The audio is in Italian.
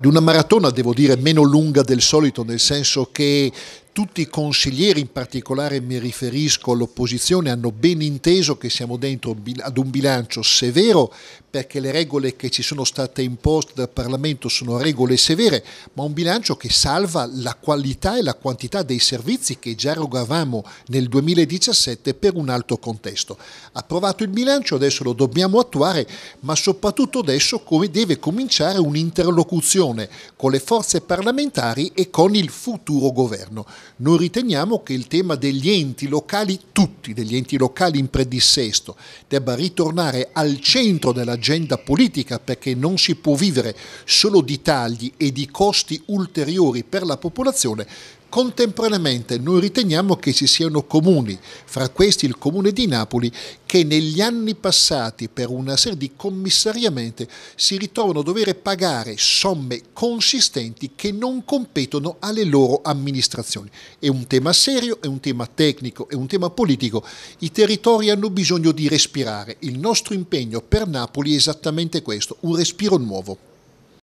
Di una maratona, devo dire, meno lunga del solito, nel senso che tutti i consiglieri, in particolare mi riferisco all'opposizione, hanno ben inteso che siamo dentro ad un bilancio severo perché le regole che ci sono state imposte dal Parlamento sono regole severe, ma un bilancio che salva la qualità e la quantità dei servizi che già erogavamo nel 2017 per un alto contesto. Approvato il bilancio, adesso lo dobbiamo attuare, ma soprattutto adesso come deve cominciare un'interlocuzione con le forze parlamentari e con il futuro governo. Noi riteniamo che il tema degli enti locali, tutti degli enti locali in predissesto, debba ritornare al centro dell'agenda politica perché non si può vivere solo di tagli e di costi ulteriori per la popolazione Contemporaneamente noi riteniamo che ci siano comuni, fra questi il comune di Napoli, che negli anni passati per una serie di commissariamenti si ritrovano a dover pagare somme consistenti che non competono alle loro amministrazioni. È un tema serio, è un tema tecnico, è un tema politico. I territori hanno bisogno di respirare. Il nostro impegno per Napoli è esattamente questo, un respiro nuovo.